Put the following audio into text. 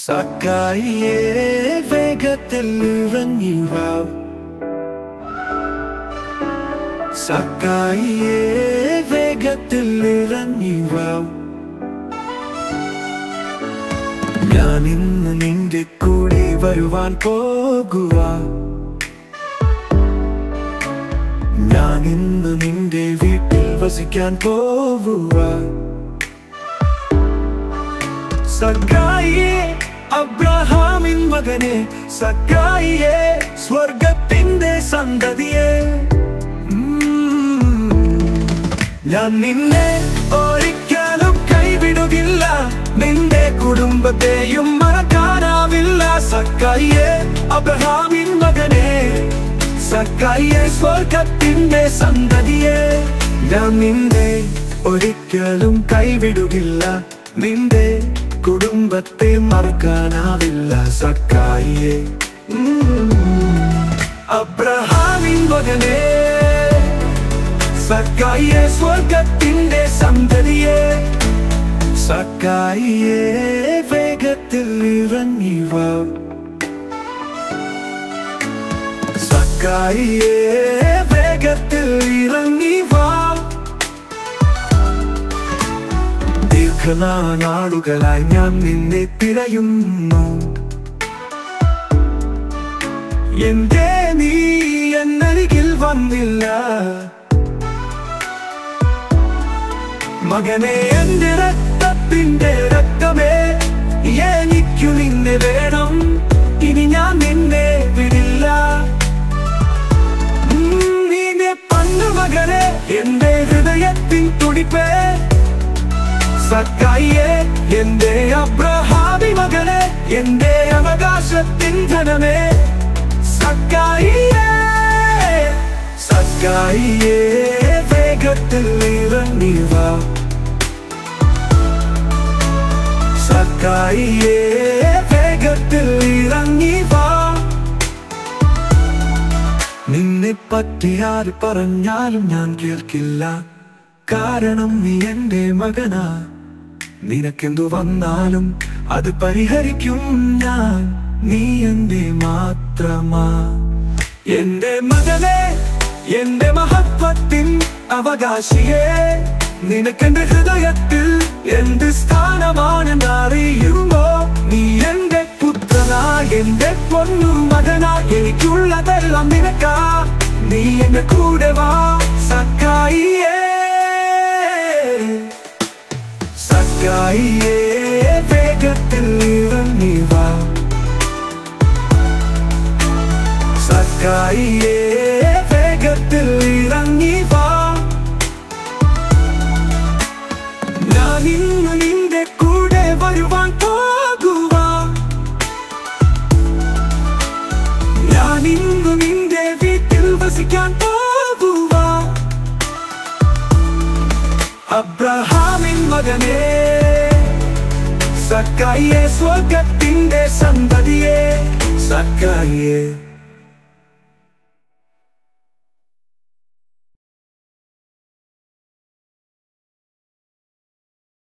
സക്കായിയെ വേഗത്തിൽ ഇറങ്ങി വാ സക്കായിയെ വേഗത്തിൽ ഇറങ്ങി വാ ഞാൻ ഇന്ന് നിന്റെ കൂടെ വരുവാൻ പോകുക ഞാൻ ഇന്ന് നിന്റെ വീട്ടിൽ വസിക്കാൻ പോവുക സക്കായിയെ അബ്രഹാമിൻ മകനെ സക്കായിയെ സ്വർഗത്തിന്റെ സന്തതിയെ. ഞാൻ നിന്നെ ഒരിക്കലും കൈവിടുകില്ല നിന്റെ കുടുംബത്തെയും മറക്കാനാവില്ല സക്കായിയെ അബ്രഹാമിൻ മകനെ സക്കായിയെ സ്വർഗത്തിന്റെ സന്തതിയെ. ഞാൻ നിന്നെ ഒരിക്കലും കൈവിടുകില്ല നിന്റെ കുടുംബത്തെ മറക്കാനാവില്ല സക്കായിയെ. അബ്രഹാമിൻ മകനെ സക്കായിയെ സ്വർഗത്തിന്റെ സന്തതിയെ. സക്കായിയെ വേഗത്തിൽ ഇറങ്ങി വാ സക്കായിയെ വേഗത്തിൽ ഇറങ്ങി ദീർഘനാളുകളായി ഞാൻ നിന്നെ തിരയുന്നു. എന്തേ നീ എന്നരികിൽ വന്നില്ല. മകനെ എന്റെ രക്തത്തിന്റെ രക്തമേ എനിക്കു നിന്നെ വേണം. മകനെ എന്റെ അവകാശത്തിൻ ധനമേ. സക്കായിയേ സക്കായിയേ വേഗത്തിൽ ഇറങ്ങിവ സക്കായിയേ വേഗത്തിൽ ഇറങ്ങിവ നിന്നെ പറഞ്ഞാലും ഞാൻ കേൾക്കില്ല. കാരണം നീ എന്റെ മകനാ. നിനക്കെന്തു വന്നാലും അത് പരിഹരിക്കും ഞാൻ. നീ എന്റെ മാത്രമാ. എന്റെ മകനെ എന്റെ മഹത്വത്തിൻ അവകാശിയെ നിനക്കെന്റെ ഹൃദയത്തിൽ എന്ത് സ്ഥാനമാണെന്ന് അറിയുമ്പോ നീ എന്റെ പുത്രനാ എന്റെ പൊന്നു മകനാ എനിക്കുള്ളതെല്ലാം നിനക്കാ. നീ എന്റെ കൂടെ വാ സക്കായിയേ സക്കായിയെ സക്കായിയെ വേഗത്തിൽ ഇറങ്ങി വാ. ഞാൻ ഇന്ന് നിന്റെ കൂടെ വരുവാൻ പോകുക ഞാൻ ഇന്ന് നിന്റെ വീട്ടിൽ വസിക്കാൻ പോകുക അബ്രഹാമിൻ മകനെ സക്കായിയെ സ്വർഗത്തിന്റെ സന്തതിയെ സക്കായിയെ